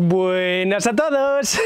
Buenas a todos.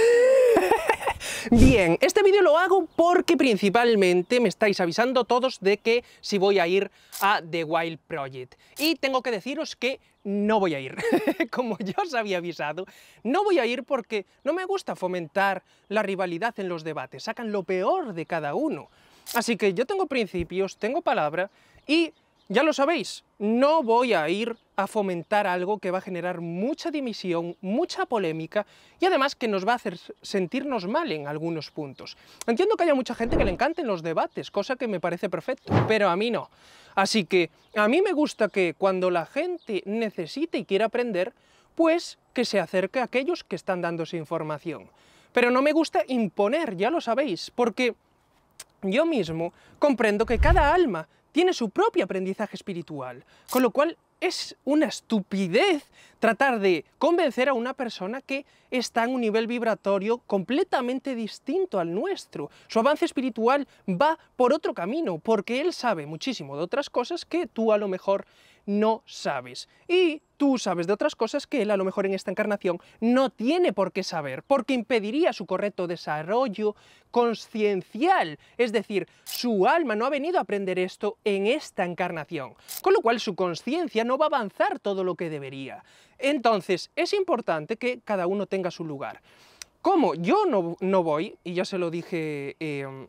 Bien, este vídeo lo hago porque principalmente me estáis avisando todos de que si voy a ir a The Wild Project. Y tengo que deciros que no voy a ir. Como ya os había avisado, no voy a ir porque no me gusta fomentar la rivalidad en los debates. Sacan lo peor de cada uno. Así que yo tengo principios, tengo palabra y ya lo sabéis, no voy a ir a fomentar algo que va a generar mucha dimisión, mucha polémica y además que nos va a hacer sentirnos mal en algunos puntos. Entiendo que haya mucha gente que le encanten los debates, cosa que me parece perfecto, pero a mí no. Así que a mí me gusta que cuando la gente necesite y quiera aprender, pues que se acerque a aquellos que están dándose información. Pero no me gusta imponer, ya lo sabéis, porque yo mismo comprendo que cada alma tiene su propio aprendizaje espiritual, con lo cual es una estupidez tratar de convencer a una persona que está en un nivel vibratorio completamente distinto al nuestro. Su avance espiritual va por otro camino, porque él sabe muchísimo de otras cosas que tú a lo mejor no sabes. Y tú sabes de otras cosas que él a lo mejor en esta encarnación no tiene por qué saber, porque impediría su correcto desarrollo consciencial. Es decir, su alma no ha venido a aprender esto en esta encarnación, con lo cual su conciencia no va a avanzar todo lo que debería. Entonces, es importante que cada uno tenga su lugar. Como yo no, no voy, y ya se lo dije eh,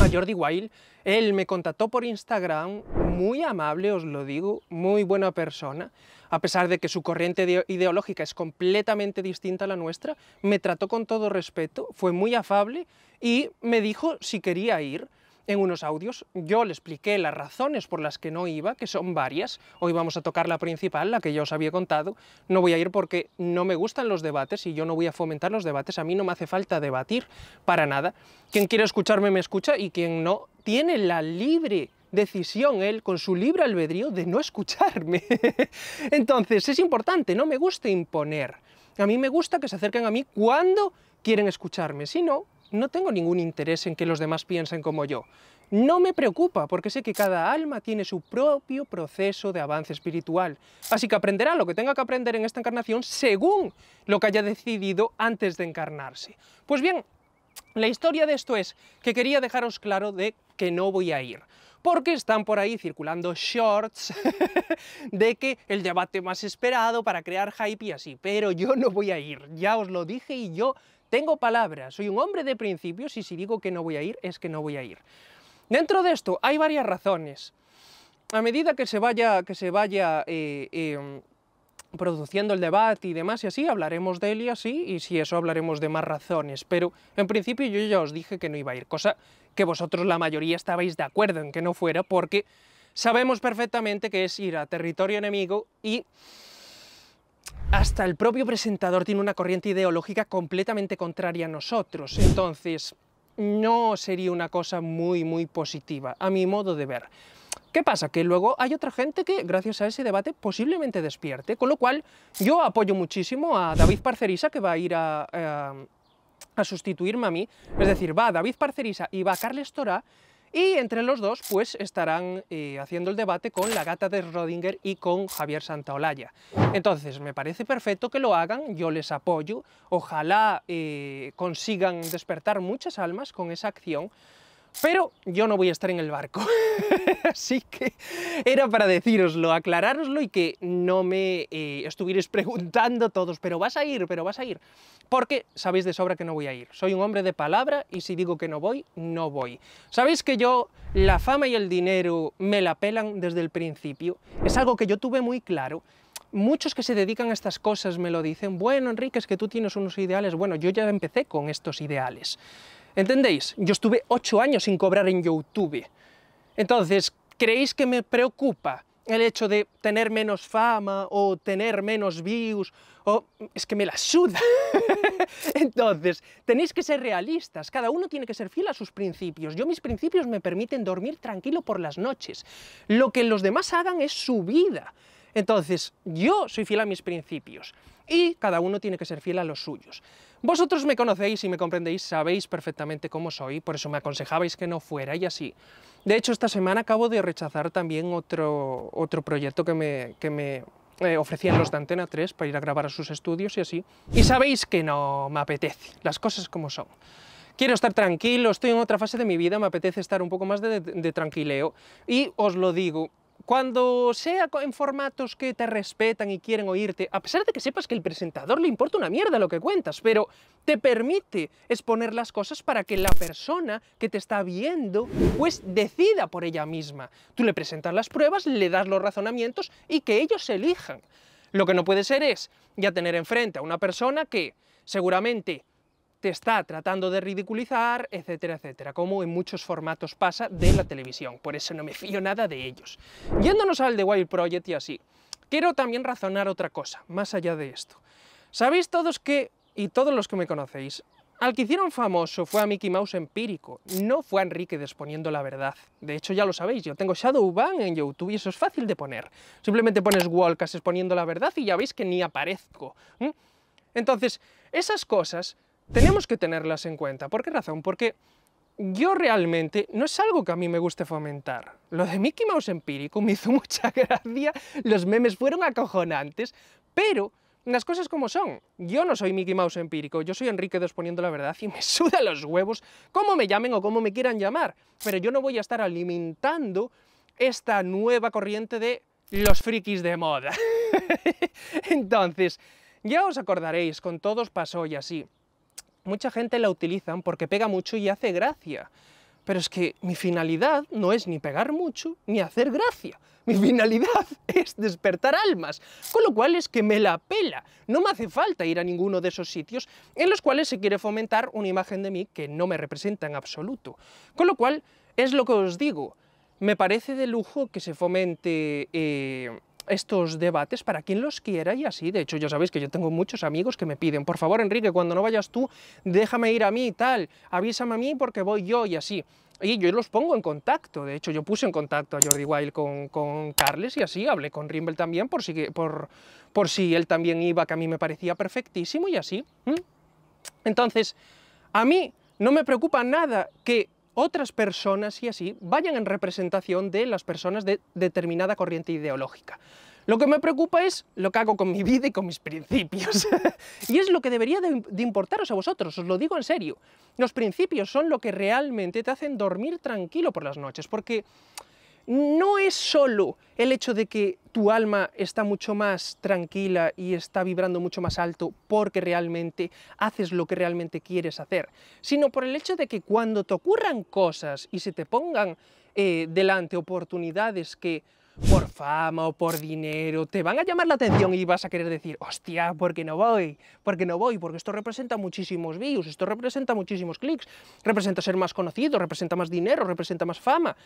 a Jordi Wild, él me contactó por Instagram, muy amable, os lo digo, muy buena persona, a pesar de que su corriente ideológica es completamente distinta a la nuestra, me trató con todo respeto, fue muy afable y me dijo si quería ir en unos audios. Yo le expliqué las razones por las que no iba, que son varias. Hoy vamos a tocar la principal, la que ya os había contado. No voy a ir porque no me gustan los debates y yo no voy a fomentar los debates. A mí no me hace falta debatir para nada. Quien quiere escucharme me escucha y quien no tiene la libre decisión él, con su libre albedrío, de no escucharme. Entonces, es importante, no me gusta imponer. A mí me gusta que se acerquen a mí cuando quieren escucharme. Si no, no tengo ningún interés en que los demás piensen como yo. No me preocupa, porque sé que cada alma tiene su propio proceso de avance espiritual, así que aprenderá lo que tenga que aprender en esta encarnación según lo que haya decidido antes de encarnarse. Pues bien, la historia de esto es que quería dejaros claro de que no voy a ir, porque están por ahí circulando shorts de que el debate más esperado para crear hype y así, pero yo no voy a ir, ya os lo dije y yo tengo palabras, soy un hombre de principios y si digo que no voy a ir, es que no voy a ir. Dentro de esto hay varias razones. A medida que se vaya, que se vaya eh, em, produciendo el debate y demás y así, hablaremos de él y así, y si eso hablaremos de más razones, pero en principio yo ya os dije que no iba a ir, cosa que vosotros la mayoría estabais de acuerdo en que no fuera, porque sabemos perfectamente que es ir a territorio enemigo y hasta el propio presentador tiene una corriente ideológica completamente contraria a nosotros, entonces no sería una cosa muy, muy positiva, a mi modo de ver. ¿Qué pasa? Que luego hay otra gente que, gracias a ese debate, posiblemente despierte, con lo cual yo apoyo muchísimo a David Parcerisa, que va a ir a, a, a sustituirme a mí, es decir, va David Parcerisa y va Carles Torá, y entre los dos, pues estarán eh, haciendo el debate con la gata de Rodinger y con Javier Santaolalla. Entonces, me parece perfecto que lo hagan, yo les apoyo, ojalá eh, consigan despertar muchas almas con esa acción, pero yo no voy a estar en el barco. Así que era para deciroslo, aclarároslo y que no me eh, estuvierais preguntando todos, pero vas a ir, pero vas a ir. Porque sabéis de sobra que no voy a ir. Soy un hombre de palabra y si digo que no voy, no voy. Sabéis que yo la fama y el dinero me la pelan desde el principio. Es algo que yo tuve muy claro muchos que se dedican a estas cosas me lo dicen, bueno, Enrique, es que tú tienes unos ideales, bueno, yo ya empecé con estos ideales. ¿Entendéis? Yo estuve ocho años sin cobrar en YouTube. Entonces, ¿creéis que me preocupa el hecho de tener menos fama o tener menos views? O es que me la suda. Entonces, tenéis que ser realistas. Cada uno tiene que ser fiel a sus principios. Yo mis principios me permiten dormir tranquilo por las noches. Lo que los demás hagan es su vida. Entonces, yo soy fiel a mis principios y cada uno tiene que ser fiel a los suyos. Vosotros me conocéis y me comprendéis, sabéis perfectamente cómo soy, por eso me aconsejabais que no fuera y así. De hecho, esta semana acabo de rechazar también otro, otro proyecto que me, que me eh, ofrecían los de Antena 3 para ir a grabar a sus estudios y así. Y sabéis que no me apetece, las cosas como son. Quiero estar tranquilo, estoy en otra fase de mi vida, me apetece estar un poco más de, de tranquileo. Y os lo digo, cuando sea en formatos que te respetan y quieren oírte, a pesar de que sepas que el presentador le importa una mierda lo que cuentas, pero te permite exponer las cosas para que la persona que te está viendo pues decida por ella misma. Tú le presentas las pruebas, le das los razonamientos y que ellos elijan. Lo que no puede ser es ya tener enfrente a una persona que seguramente está tratando de ridiculizar, etcétera, etcétera, como en muchos formatos pasa de la televisión, por eso no me fío nada de ellos. Yéndonos al The Wild Project y así, quiero también razonar otra cosa, más allá de esto. Sabéis todos que, y todos los que me conocéis, al que hicieron famoso fue a Mickey Mouse empírico, no fue a Enrique exponiendo la verdad. De hecho, ya lo sabéis, yo tengo Shadowban en YouTube y eso es fácil de poner. Simplemente pones Walkas exponiendo la verdad y ya veis que ni aparezco. Entonces, esas cosas tenemos que tenerlas en cuenta. ¿Por qué razón? Porque yo realmente no es algo que a mí me guste fomentar. Lo de Mickey Mouse empírico me hizo mucha gracia, los memes fueron acojonantes, pero las cosas como son. Yo no soy Mickey Mouse empírico, yo soy Enrique Desponiendo la verdad y me suda los huevos cómo me llamen o cómo me quieran llamar, pero yo no voy a estar alimentando esta nueva corriente de los frikis de moda. Entonces, ya os acordaréis, con todos pasó y así mucha gente la utilizan porque pega mucho y hace gracia. Pero es que mi finalidad no es ni pegar mucho ni hacer gracia. Mi finalidad es despertar almas, con lo cual es que me la pela. No me hace falta ir a ninguno de esos sitios en los cuales se quiere fomentar una imagen de mí que no me representa en absoluto. Con lo cual, es lo que os digo, me parece de lujo que se fomente eh, estos debates para quien los quiera y así. De hecho, ya sabéis que yo tengo muchos amigos que me piden, por favor, Enrique, cuando no vayas tú, déjame ir a mí y tal, avísame a mí porque voy yo y así. Y yo los pongo en contacto, de hecho yo puse en contacto a Jordi Wild con, con Carles y así, hablé con Rimbel también por si, por, por si él también iba, que a mí me parecía perfectísimo y así. Entonces, a mí no me preocupa nada que otras personas y así vayan en representación de las personas de determinada corriente ideológica. Lo que me preocupa es lo que hago con mi vida y con mis principios. y es lo que debería de, importaros a vosotros, os lo digo en serio. Los principios son lo que realmente te hacen dormir tranquilo por las noches, porque no es solo el hecho de que tu alma está mucho más tranquila y está vibrando mucho más alto porque realmente haces lo que realmente quieres hacer, sino por el hecho de que cuando te ocurran cosas y se te pongan eh, delante oportunidades que por fama o por dinero, te van a llamar la atención y vas a querer decir, hostia, ¿por qué no voy? ¿Por qué no voy? Porque esto representa muchísimos views, esto representa muchísimos clics, representa ser más conocido, representa más dinero, representa más fama.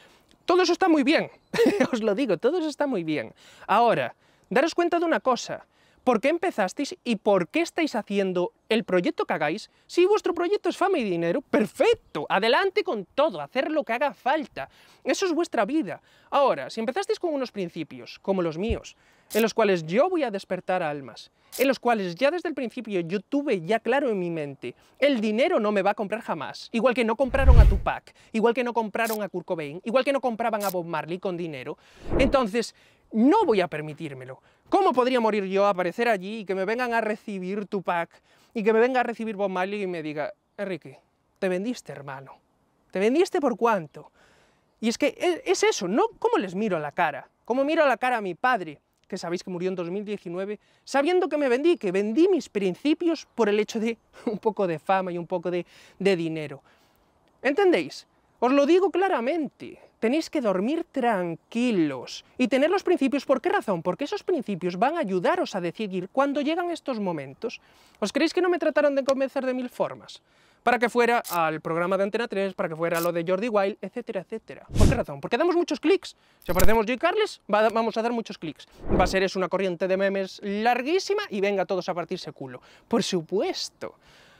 Todo eso está muy bien, os lo digo, todo eso está muy bien. Ahora, daros cuenta de una cosa, ¿Por qué empezasteis y por qué estáis haciendo el proyecto que hagáis? Si vuestro proyecto es fama y dinero, perfecto, adelante con todo, hacer lo que haga falta. Eso es vuestra vida. Ahora, si empezasteis con unos principios, como los míos, en los cuales yo voy a despertar almas, en los cuales ya desde el principio yo tuve ya claro en mi mente, el dinero no me va a comprar jamás, igual que no compraron a Tupac, igual que no compraron a Kurt Cobain, igual que no compraban a Bob Marley con dinero, entonces no voy a permitírmelo. ¿Cómo podría morir yo aparecer allí y que me vengan a recibir Tupac y que me venga a recibir Bob Marley y me diga, Enrique, te vendiste, hermano, te vendiste por cuánto? Y es que e, es eso, ¿no? ¿Cómo les miro a la cara? ¿Cómo miro a la cara a mi padre, que sabéis que murió en 2019, sabiendo que me vendí, que vendí mis principios por el hecho de un poco de fama y un poco de dinero? ¿Entendéis? Os lo digo claramente, tenéis que dormir tranquilos y tener los principios. ¿Por qué razón? Porque esos principios van a ayudaros a decidir cuando llegan estos momentos. ¿Os creéis que no me trataron de convencer de mil formas? Para que fuera al programa de Antena 3, para que fuera lo de Jordi Wild, etcétera, etcétera. ¿Por qué razón? Porque damos muchos clics. Si aparecemos yo y Carles, vamos a dar muchos clics. Va a ser eso una corriente de memes larguísima y venga todos a partirse culo. Por supuesto.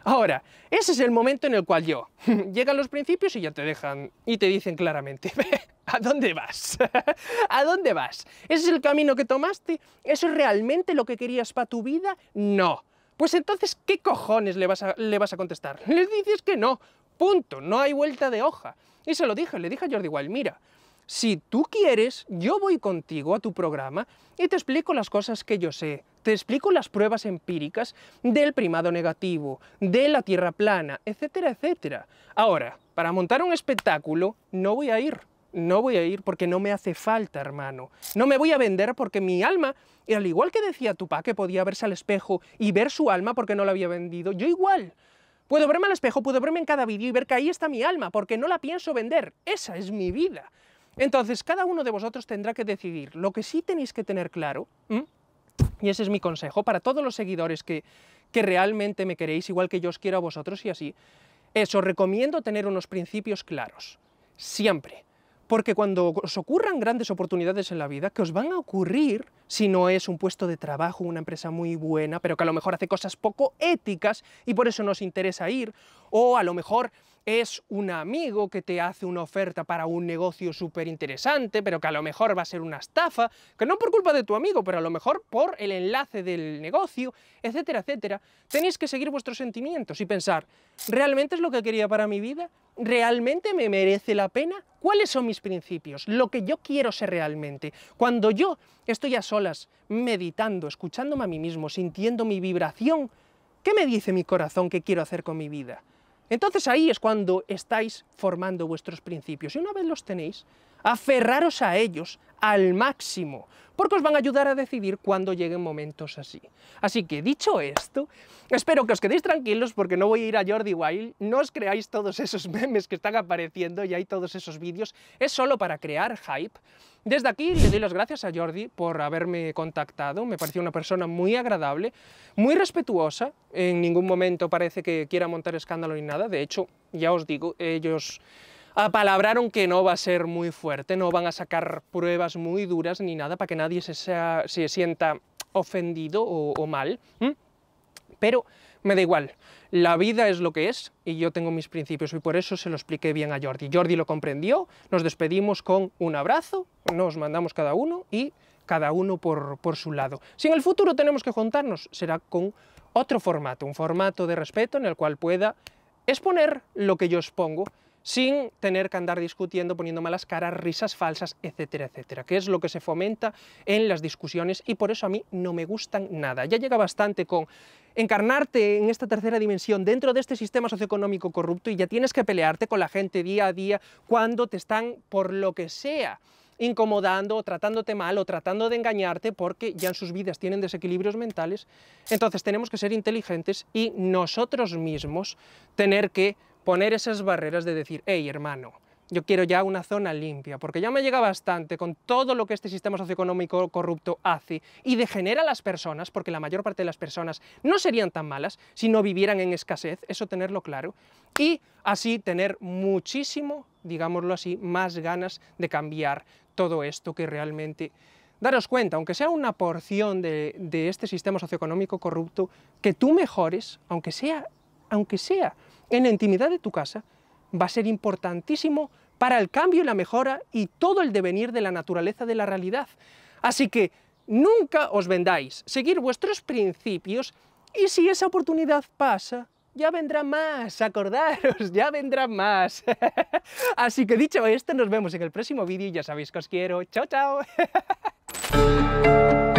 Ahora, ese es el momento en el cual yo, llegan los principios y ya te dejan y te dicen claramente, ¿a dónde vas? ¿A dónde vas? ¿Ese es el camino que tomaste? ¿Eso es realmente lo que querías para tu vida? No. Pues entonces, ¿qué cojones le vas, a, le vas a contestar? Le dices que no, punto, no hay vuelta de hoja. Y se lo dije, le dije a Jordi Wild, mira, Si tú quieres, yo voy contigo a tu programa y te explico las cosas que yo sé, te explico las pruebas empíricas del primado negativo, de la Tierra plana, etcétera, etcétera. Ahora, para montar un espectáculo no voy a ir, no voy a ir porque no me hace falta, hermano. No me voy a vender porque mi alma, al igual que decía Tupac que podía verse al espejo y ver su alma porque no la había vendido, yo igual. Puedo verme al espejo, puedo verme en cada vídeo y ver que ahí está mi alma, porque no la pienso vender. Esa es mi vida. Entonces, cada uno de vosotros tendrá que decidir. Lo que sí tenéis que tener claro, y ese es mi consejo para todos los seguidores que, que realmente me queréis, igual que yo os quiero a vosotros y así, es os recomiendo tener unos principios claros. Siempre porque cuando os ocurran grandes oportunidades en la vida, que os van a ocurrir si no es un puesto de trabajo, una empresa muy buena, pero que a lo mejor hace cosas poco éticas y por eso nos interesa ir, o a lo mejor es un amigo que te hace una oferta para un negocio súper interesante, pero que a lo mejor va a ser una estafa, que no por culpa de tu amigo, pero a lo mejor por el enlace del negocio, etcétera, etcétera, tenéis que seguir vuestros sentimientos y pensar, ¿realmente es lo que quería para mi vida? ¿Realmente me merece la pena? ¿Cuáles son mis principios? Lo que yo quiero ser realmente. Cuando yo estoy a solas, meditando, escuchándome a mí mismo, sintiendo mi vibración, ¿qué me dice mi corazón que quiero hacer con mi vida? Entonces ahí es cuando estáis formando vuestros principios. Y una vez los tenéis, aferraros a ellos al máximo, porque os van a ayudar a decidir cuando lleguen momentos así. Así que, dicho esto, espero que os quedéis tranquilos porque no voy a ir a Jordi Wild, no os creáis todos esos memes que están apareciendo y hay todos esos vídeos, es solo para crear hype. Desde aquí le doy las gracias a Jordi por haberme contactado, me pareció una persona muy agradable, muy respetuosa, en ningún momento parece que quiera montar escándalo ni nada, de hecho, ya os digo, ellos apalabraron que no va a ser muy fuerte, no van a sacar pruebas muy duras ni nada para que nadie se, se sienta ofendido o, mal, pero me da igual, la vida es lo que es y yo tengo mis principios y por eso se lo expliqué bien a Jordi. Jordi lo comprendió, nos despedimos con un abrazo, nos mandamos cada uno y cada uno por, por su lado. Si en el futuro tenemos que juntarnos, será con otro formato, un formato de respeto en el cual pueda exponer lo que yo expongo, sin tener que andar discutiendo, poniendo malas caras, risas falsas, etcétera, etcétera, que es lo que se fomenta en las discusiones y por eso a mí no me gustan nada. Ya llega bastante con encarnarte en esta tercera dimensión dentro de este sistema socioeconómico corrupto y ya tienes que pelearte con la gente día a día cuando te están, por lo que sea, incomodando o tratándote mal o tratando de engañarte porque ya en sus vidas tienen desequilibrios mentales. Entonces tenemos que ser inteligentes y nosotros mismos tener que poner esas barreras de decir, hey hermano, yo quiero ya una zona limpia, porque ya me llega bastante con todo lo que este sistema socioeconómico corrupto hace y degenera a las personas, porque la mayor parte de las personas no serían tan malas si no vivieran en escasez, eso tenerlo claro, y así tener muchísimo, digámoslo así, más ganas de cambiar todo esto que realmente... Daros cuenta, aunque sea una porción de, este sistema socioeconómico corrupto, que tú mejores, aunque sea, aunque sea en la intimidad de tu casa va a ser importantísimo para el cambio y la mejora y todo el devenir de la naturaleza de la realidad. Así que nunca os vendáis, seguir vuestros principios y si esa oportunidad pasa, ya vendrá más, acordaros, ya vendrá más. Así que dicho esto, nos vemos en el próximo vídeo y ya sabéis que os quiero. ¡Chao, chao!